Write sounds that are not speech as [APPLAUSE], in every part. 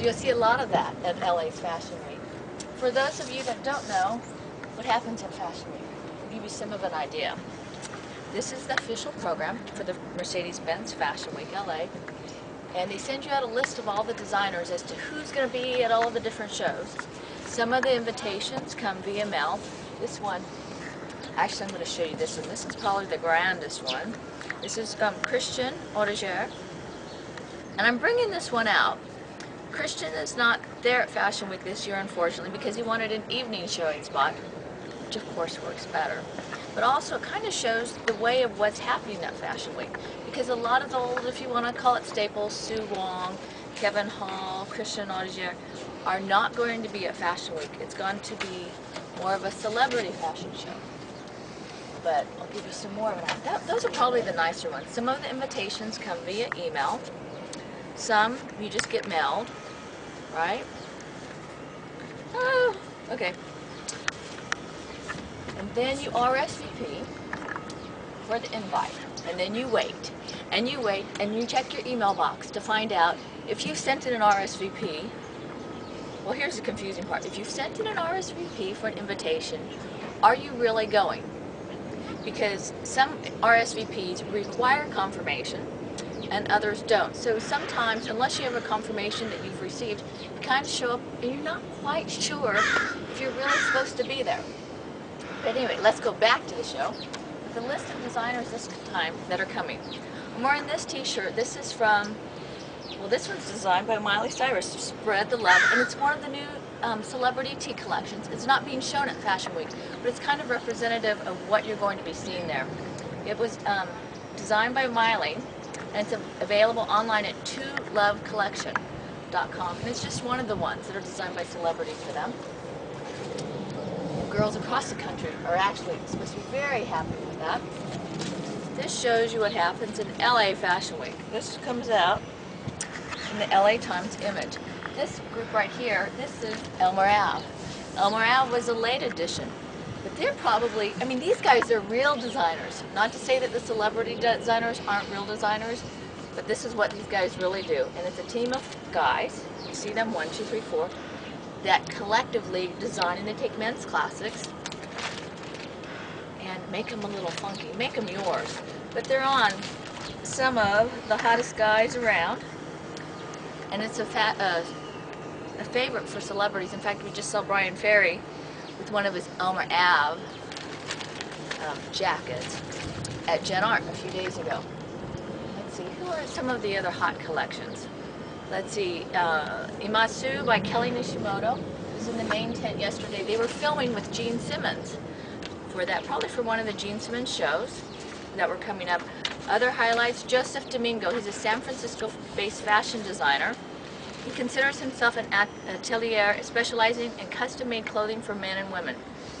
you'll see a lot of that at LA's Fashion Week. For those of you that don't know what happens at Fashion Week, I'll give you some of an idea. This is the official program for the Mercedes-Benz Fashion Week LA. And they send you out a list of all the designers as to who's going to be at all of the different shows. Some of the invitations come via mail. This one, actually I'm going to show you this one. This is probably the grandest one. This is um, Christian Audigier. And I'm bringing this one out. Christian is not there at Fashion Week this year, unfortunately, because he wanted an evening showing spot, which of course works better but also it kind of shows the way of what's happening at Fashion Week. Because a lot of the old, if you want to call it staples, Sue Wong, Kevan Hall, Christian Audigier, are not going to be at Fashion Week. It's going to be more of a celebrity fashion show. But I'll give you some more of that. that. Those are probably the nicer ones. Some of the invitations come via email. Some you just get mailed, right? Oh, okay and then you RSVP for the invite, and then you wait, and you wait, and you check your email box to find out if you sent in an RSVP. Well, here's the confusing part. If you've sent in an RSVP for an invitation, are you really going? Because some RSVPs require confirmation, and others don't. So sometimes, unless you have a confirmation that you've received, you kind of show up and you're not quite sure if you're really supposed to be there. But anyway, let's go back to the show. The list of designers this time that are coming. I'm wearing this t-shirt. This is from, well this one's designed by Miley Cyrus, Spread the Love, and it's one of the new um, celebrity tee collections. It's not being shown at Fashion Week, but it's kind of representative of what you're going to be seeing there. It was um, designed by Miley, and it's available online at twoLoveCollection.com, and it's just one of the ones that are designed by celebrities for them girls across the country are actually supposed to be very happy with that. This shows you what happens in LA Fashion Week. This comes out in the LA Times image. This group right here, this is Elmer Ave. Elmer Ave was a late edition. But they're probably, I mean, these guys are real designers. Not to say that the celebrity designers aren't real designers, but this is what these guys really do. And it's a team of guys. You see them, one, two, three, four that collectively design and they take men's classics and make them a little funky, make them yours. But they're on some of the hottest guys around and it's a, uh, a favorite for celebrities. In fact, we just saw Bryan Ferry with one of his Elmer Ave um, jackets at Gen Art a few days ago. Let's see, who are some of the other hot collections? let's see, uh, Imasu by Kelly Nishimoto was in the main tent yesterday. They were filming with Gene Simmons for that, probably for one of the Gene Simmons shows that were coming up. Other highlights, Joseph Domingo. He's a San Francisco-based fashion designer. He considers himself an atelier specializing in custom-made clothing for men and women.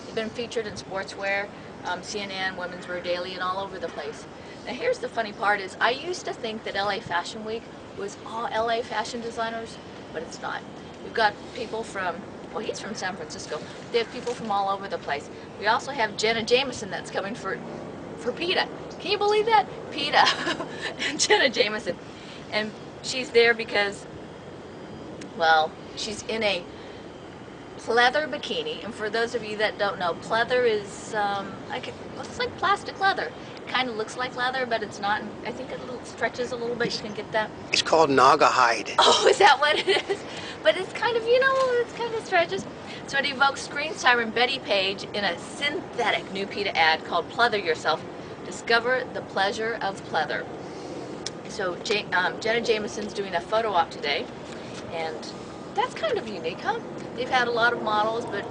He's been featured in sportswear, um, CNN, Women's Wear Daily, and all over the place. Now here's the funny part is I used to think that LA Fashion Week was all LA fashion designers, but it's not. We've got people from, well he's from San Francisco, they have people from all over the place. We also have Jenna Jameson that's coming for, for PETA. Can you believe that? PETA, and [LAUGHS] Jenna Jameson. And she's there because, well, she's in a pleather bikini. And for those of you that don't know, pleather is, um, like, it looks like plastic leather kind of looks like leather, but it's not. I think it stretches a little bit. You can get that. It's called Naugahyde. [LAUGHS] Oh, is that what it is? But it's kind of, you know, it's kind of stretches. So it evokes screen siren Bettie Page in a synthetic new PETA ad called Pleather Yourself. Discover the pleasure of pleather. So um, Jenna Jameson's doing a photo op today, and that's kind of unique, huh? They've had a lot of models, but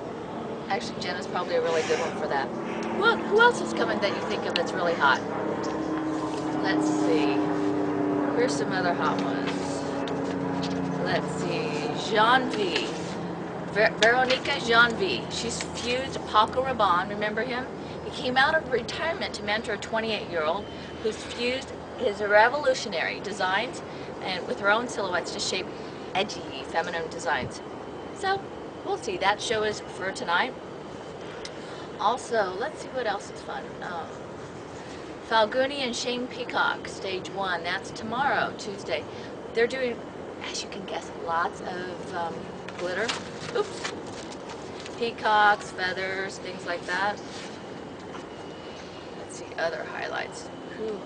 actually Jenna's probably a really good one for that. Well, who else is coming that you think of that's really hot? Let's see. Here's some other hot ones. Let's see. Jean V. Ver Veronica V. She's fused Paco Rabanne. Remember him? He came out of retirement to mentor a 28-year-old who's fused his revolutionary designs and with her own silhouettes to shape edgy feminine designs. So, we'll see. That show is for tonight. Also, let's see what else is fun. Um, Falguni and Shane Peacock, stage one. That's tomorrow, Tuesday. They're doing as you can guess, lots of um, glitter. Oops. Peacocks, feathers, things like that. Let's see other highlights. Ooh.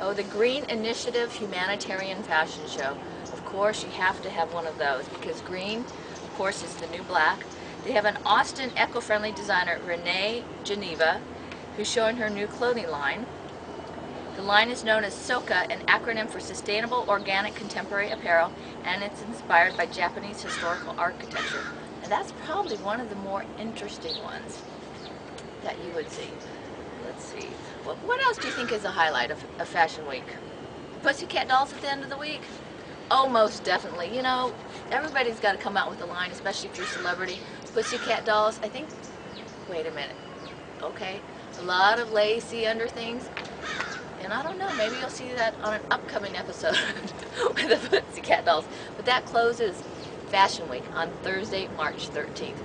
Oh, the Green Initiative Humanitarian Fashion Show. Of course, you have to have one of those because green, of course, is the new black. They have an Austin eco-friendly designer, Renee Geneva, who's showing her new clothing line. The line is known as SOCA, an acronym for Sustainable Organic Contemporary Apparel, and it's inspired by Japanese historical architecture. And that's probably one of the more interesting ones that you would see. Let's see. What, else do you think is a highlight of, of Fashion Week? Pussycat Dolls at the end of the week? Oh, most definitely. You know, everybody's got to come out with a line, especially if you're a celebrity. Pussycat Dolls, I think, wait a minute. Okay, a lot of lacy under things. And I don't know, maybe you'll see that on an upcoming episode [LAUGHS] with the Pussycat Dolls. But that closes Fashion Week on Thursday, March 13th.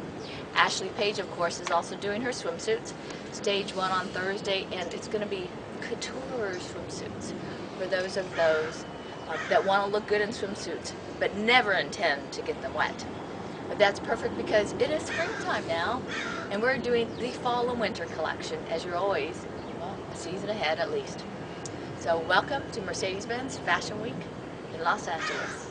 Ashley Paige, of course, is also doing her swimsuits. Stage one on Thursday, and it's going to be couture swimsuits for those of those that want to look good in swimsuits, but never intend to get them wet. But that's perfect because it is springtime now, and we're doing the fall and winter collection, as you're always, well, a season ahead at least. So welcome to Mercedes-Benz Fashion Week in Los Angeles.